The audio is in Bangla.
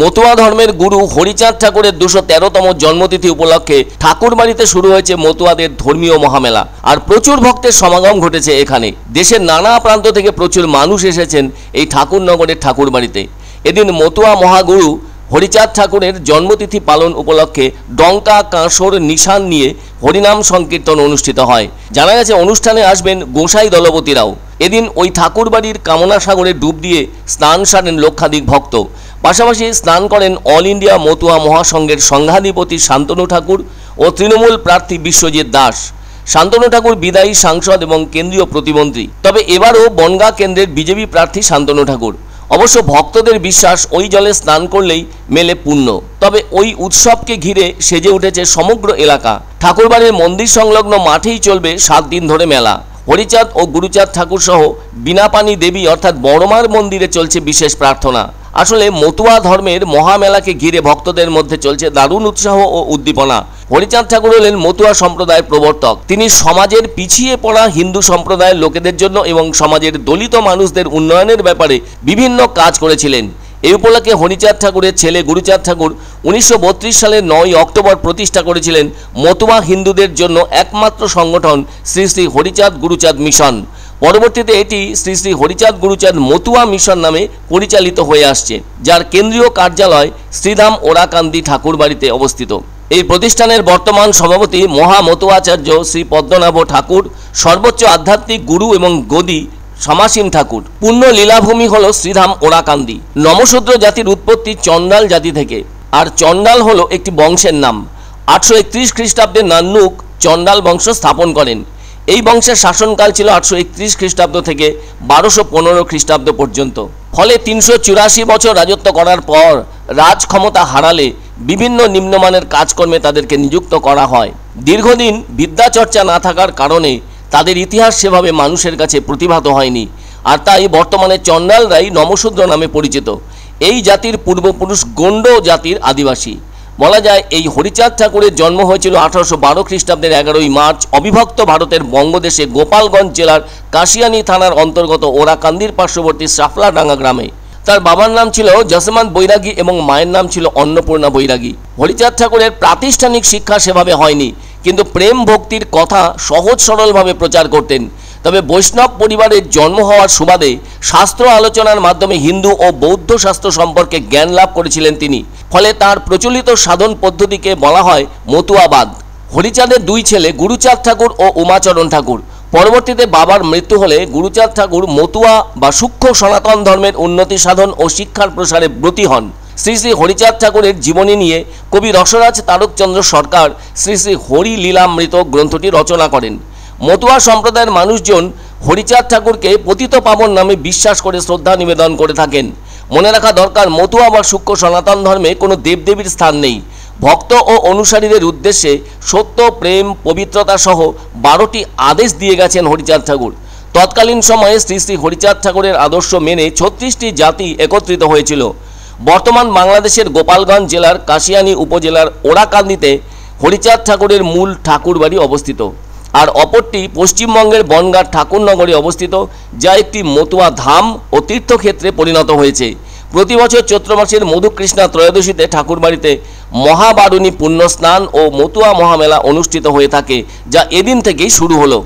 মতুয়া ধর্মের গুরু হরিচাঁদ ঠাকুরের দুশো তেরোতম জন্মতিথি উপলক্ষে ঠাকুর বাড়িতে শুরু হয়েছে মতুয়াদের ধর্মীয় মহামেলা। আর প্রচুর ভক্তের সমাগম ঘটেছে এখানে। দেশের নানা প্রান্ত থেকে প্রচুর মানুষ এসেছেন এই ঠাকুরনগরের ঠাকুর বাড়িতে এদিন মতুয়া মহাগুরু হরিচাঁদ ঠাকুরের জন্মতিথি পালন উপলক্ষে ডঙ্কা, কাঁসর, নিশান নিয়ে হরিনাম সংকীর্তন অনুষ্ঠিত হয়। জানা গেছে, অনুষ্ঠানে আসবেন গোসাই দলপতিরাও এদিন ওই ঠাকুরবাড়ির কামনা সাগরে ডুব দিয়ে স্নান সারেন লক্ষাধিক ভক্ত। পাশাপাশি স্নান করেন অল ইন্ডিয়া মতুয়া মহাসংঘের সংঘাধিপতি শান্তনু ঠাকুর ও তৃণমূল প্রার্থী বিশ্বজিৎ দাস। শান্তনু ঠাকুর বিদায়ী সাংসদ এবং কেন্দ্রীয় প্রতিমন্ত্রী। তবে এবারও বনগা কেন্দ্রের বিজেপি প্রার্থী শান্তনু ঠাকুর। অবশ্য ভক্তদের বিশ্বাস ওই জলে স্নান করলেই মেলে পুণ্য। তবে ওই উৎসবকে ঘিরে সেজে উঠেছে সমগ্র এলাকা। ঠাকুরবাড়ির মন্দির সংলগ্ন মাঠেই চলবে সাত দিন ধরে মেলা। হরিচাঁদ ও গুরুচাঁদ ঠাকুর সহ বিনাপানি দেবী অর্থাৎ বড়মার মন্দিরে চলছে বিশেষ প্রার্থনা। আসলে মতুয়া ধর্মের মহামেলাকে ঘিরে ভক্তদের মধ্যে চলছে দারুণ উৎসাহ ও উদ্দীপনা। হরিচাঁদ ঠাকুর হলেন মতুয়া সম্প্রদায়ের প্রবর্তক। তিনি সমাজের পিছিয়ে পড়া হিন্দু সম্প্রদায়ের লোকেদের জন্য এবং সমাজের দলিত মানুষদের উন্নয়নের ব্যাপারে বিভিন্ন কাজ করেছিলেন। এই উপলক্ষে হরিচাঁদ ঠাকুরের ছেলে গুরুচাঁদ ঠাকুর উনিশশো বত্রিশ সালের নয় অক্টোবর প্রতিষ্ঠা করেছিলেন মতুয়া হিন্দুদের জন্য একমাত্র সংগঠন শ্রী শ্রী হরিচাঁদ গুরুচাঁদ মিশন। পরবর্তীতে এটি শ্রী শ্রী হরিচাঁদ গুরুচাঁদ মতুয়া মিশন নামে পরিচালিত হয়ে আসছে, যার কেন্দ্রীয় কার্যালয় শ্রীধাম ওরাকান্দি ঠাকুরবাড়িতে অবস্থিত। এই প্রতিষ্ঠানের বর্তমান সভাপতি মহা মতুয়াচার্য শ্রী পদ্মনাভ ঠাকুর সর্বোচ্চ আধ্যাত্মিক গুরু এবং গদি সমাসীন ঠাকুর। পূর্ণ লীলাভূমি হল শ্রীধাম ওরাকান্দি। নমশূদ্র জাতির উৎপত্তি চণ্ডাল জাতি থেকে। আর চণ্ডাল হলো একটি বংশের নাম। আটশো একত্রিশ খ্রিস্টাব্দে নান্নুক চণ্ডাল বংশ স্থাপন করেন। এই বংশের শাসনকাল ছিল আটশো একত্রিশ খ্রিস্টাব্দ থেকে বারোশো পনেরো খ্রিস্টাব্দ পর্যন্ত। ফলে তিনশো চুরাশি বছর রাজত্ব করার পর রাজ ক্ষমতা হারালে বিভিন্ন নিম্নমানের কাজকর্মে তাদেরকে নিযুক্ত করা হয়। দীর্ঘদিন বিদ্যাচর্চা না থাকার কারণে তাদের ইতিহাস সেভাবে মানুষের কাছে প্রতিভাত হয়নি। আর তাই বর্তমানে চণ্ডালরাই নমশূদ্র নামে পরিচিত। এই জাতির পূর্বপুরুষ গণ্ড জাতির আদিবাসী। বলা যায়, এই হরিচাঁদ ঠাকুরের জন্ম হয়েছিল আঠারোশো বারো খ্রিস্টাব্দের এগারোই মার্চ অবিভক্ত ভারতের বঙ্গদেশে গোপালগঞ্জ জেলার কাশিয়ানি থানার অন্তর্গত ওরাকান্দির পার্শ্ববর্তী সাফলাডাঙ্গা গ্রামে। তার বাবার নাম ছিল জসমান বৈরাগী এবং মায়ের নাম ছিল অন্নপূর্ণা বৈরাগী। হরিচাঁদ ঠাকুরের প্রাতিষ্ঠানিক শিক্ষা সেভাবে হয়নি। কিন্তু প্রেম ভক্তির কথা সহজ সরলভাবে প্রচার করতেন। তবে বৈষ্ণব পরিবারের জন্ম হওয়ার সুবাদে শাস্ত্র আলোচনার মাধ্যমে হিন্দু ও বৌদ্ধ শাস্ত্র সম্পর্কে জ্ঞান লাভ করেছিলেন তিনি। ফলে তার প্রচলিত সাধন পদ্ধতিকে বলা হয় মতুয়াবাদ। হরিচাঁদের দুই ছেলে গুরুচাঁদ ঠাকুর ও উমাচরণ ঠাকুর। পরবর্তীতে বাবার মৃত্যু হলে গুরুচাঁদ ঠাকুর মতুয়া বা সূক্ষ্ম সনাতন ধর্মের উন্নতি সাধন ও শিক্ষার প্রসারে ব্রতী হন। শ্রী শ্রী হরিচাঁদ ঠাকুরের জীবনী নিয়ে কবি রসরাজ তারকচন্দ্র সরকার শ্রী শ্রী হরি লীলামৃত গ্রন্থটি রচনা করেন। মতুয়া সম্প্রদায়ের মানুষজন হরিচাঁদ ঠাকুরকে পতিত পাবন নামে বিশ্বাস করে শ্রদ্ধা নিবেদন করে থাকেন। মনে রাখা দরকার, মতুয়া বা সূক্ষ্ম সনাতন ধর্মে কোনো দেবদেবীর স্থান নেই। ভক্ত ও অনুসারীদের উদ্দেশ্যে সত্য, প্রেম, পবিত্রতা সহ বারোটি আদেশ দিয়ে গেছেন হরিচাঁদ ঠাকুর। তৎকালীন সময়ে শ্রী শ্রী হরিচাঁদ ঠাকুরের আদর্শ মেনে ছত্রিশটি জাতি একত্রিত হয়েছিল। বর্তমান বাংলাদেশের গোপালগঞ্জ জেলার কাশিয়ানী উপজেলার ওরাকান্দিতে হরিচাঁদ ঠাকুরের মূল ঠাকুরবাড়ি অবস্থিত। আর অপরটি পশ্চিমবঙ্গের বনগাঁ ঠাকুরনগরে অবস্থিত, যা একটি মতুয়া ধাম ও তীর্থক্ষেত্রে পরিণত হয়েছে। প্রতি বছর চৈত্র মাসের মধুকৃষ্ণা ত্রয়োদশীতে ঠাকুরবাড়িতে মহাবারুণী পুণ্যস্নান ও মতুয়া মহামেলা অনুষ্ঠিত হয়ে থাকে, যা এদিন থেকেই শুরু হলো।